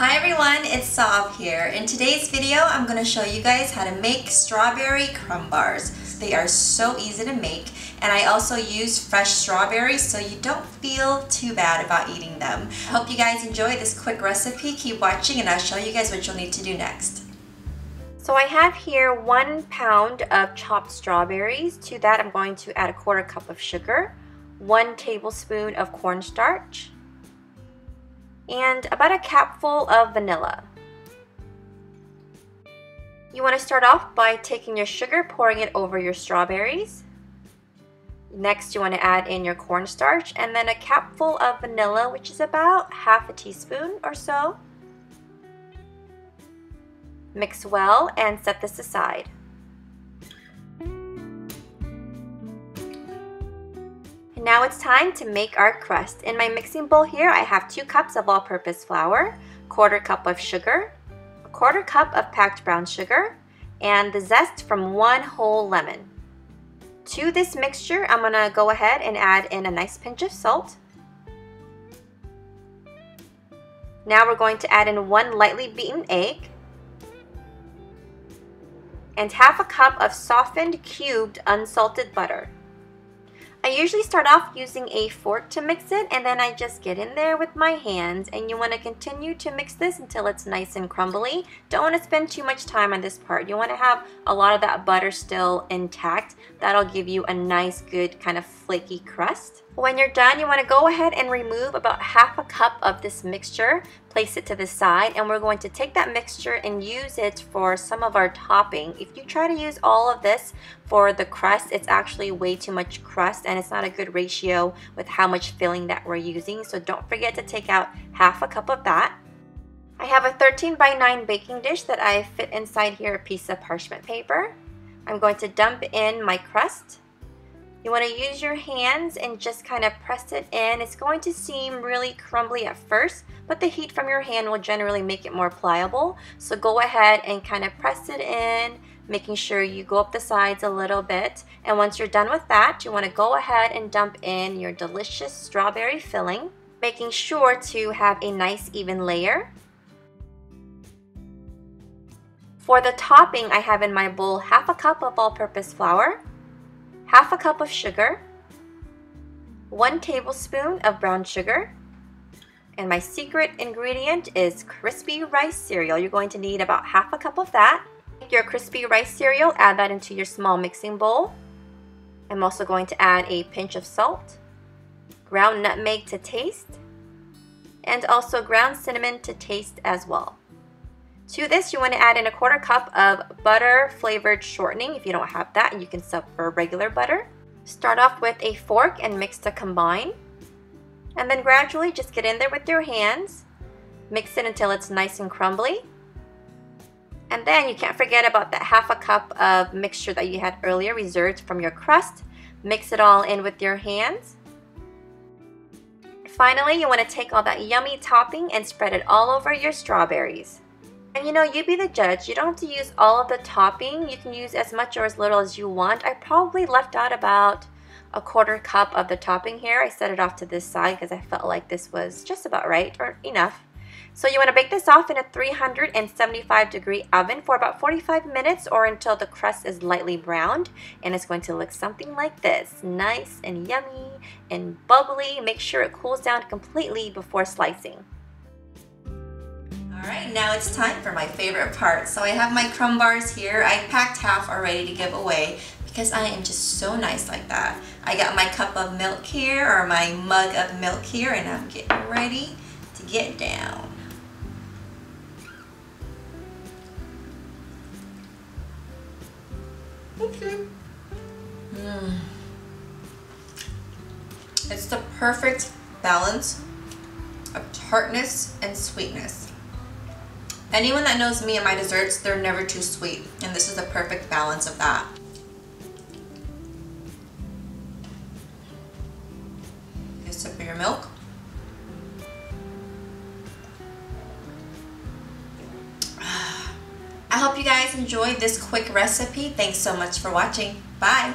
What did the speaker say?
Hi everyone, it's Sav here. In today's video, I'm going to show you guys how to make strawberry crumb bars. They are so easy to make and I also use fresh strawberries so you don't feel too bad about eating them. Hope you guys enjoy this quick recipe. Keep watching and I'll show you guys what you'll need to do next. So I have here one pound of chopped strawberries. To that I'm going to add a quarter cup of sugar, one tablespoon of cornstarch, and about a capful of vanilla. You want to start off by taking your sugar, pouring it over your strawberries. Next, you want to add in your cornstarch and then a capful of vanilla, which is about half a teaspoon or so. Mix well and set this aside. Now it's time to make our crust. In my mixing bowl here, I have two cups of all-purpose flour, quarter cup of sugar, a quarter cup of packed brown sugar, and the zest from one whole lemon. To this mixture, I'm gonna go ahead and add in a nice pinch of salt. Now we're going to add in one lightly beaten egg and half a cup of softened cubed unsalted butter. I usually start off using a fork to mix it and then I just get in there with my hands and you want to continue to mix this until it's nice and crumbly. Don't want to spend too much time on this part. You want to have a lot of that butter still intact. That'll give you a nice good kind of flaky crust. When you're done, you want to go ahead and remove about half a cup of this mixture, place it to the side, and we're going to take that mixture and use it for some of our topping. If you try to use all of this for the crust, it's actually way too much crust and it's not a good ratio with how much filling that we're using. So don't forget to take out half a cup of that. I have a 13 by 9 baking dish that I fit inside here a piece of parchment paper. I'm going to dump in my crust you want to use your hands and just kind of press it in. It's going to seem really crumbly at first, but the heat from your hand will generally make it more pliable. So go ahead and kind of press it in, making sure you go up the sides a little bit. And once you're done with that, you want to go ahead and dump in your delicious strawberry filling, making sure to have a nice even layer. For the topping, I have in my bowl half a cup of all-purpose flour, half a cup of sugar, one tablespoon of brown sugar, and my secret ingredient is crispy rice cereal. You're going to need about half a cup of that. Take your crispy rice cereal, add that into your small mixing bowl. I'm also going to add a pinch of salt, ground nutmeg to taste, and also ground cinnamon to taste as well. To this, you want to add in a quarter cup of butter flavored shortening. If you don't have that, you can sub for regular butter. Start off with a fork and mix to combine. And then gradually just get in there with your hands. Mix it until it's nice and crumbly. And then you can't forget about that half a cup of mixture that you had earlier reserved from your crust. Mix it all in with your hands. Finally, you want to take all that yummy topping and spread it all over your strawberries. And you know, you be the judge. You don't have to use all of the topping. You can use as much or as little as you want. I probably left out about a quarter cup of the topping here. I set it off to this side because I felt like this was just about right or enough. So you want to bake this off in a 375 degree oven for about 45 minutes or until the crust is lightly browned. And it's going to look something like this. Nice and yummy and bubbly. Make sure it cools down completely before slicing. All right, now it's time for my favorite part. So I have my crumb bars here. I packed half already to give away because I am just so nice like that. I got my cup of milk here or my mug of milk here and I'm getting ready to get down. Okay. Mm. It's the perfect balance of tartness and sweetness. Anyone that knows me and my desserts, they're never too sweet. And this is the perfect balance of that. A sip of your milk. I hope you guys enjoyed this quick recipe. Thanks so much for watching. Bye!